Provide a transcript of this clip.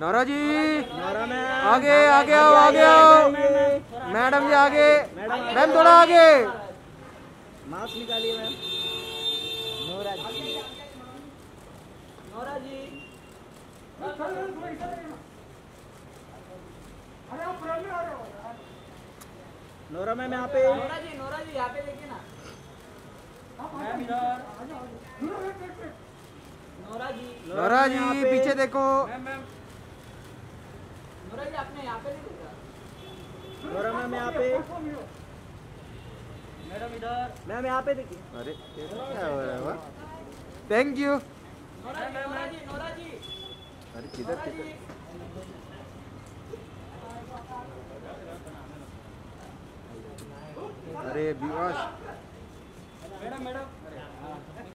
नौरा जी। Ma'am. आगे आगे आओ आगे आओ। मैडम जी आगे। मैम थोड़ा आगे। मास्क निकालिए ma'am. Nora ji. Nora ji. Nora ma'am यहाँ पे। नोरा जी नोरा जी यहाँ पे देखिए ना। Nora ji Nora ji. पीछे देखो। नोरा जी आपने यहाँ पे नहीं देखा? नौरा मैम यहाँ पे मैम यहाँ पे देखिए। अरे तो क्या हो रहा है thank you Nora ji Nora ji Nora ji. अरे किधर किधर अरे विवास मैडम मैडम।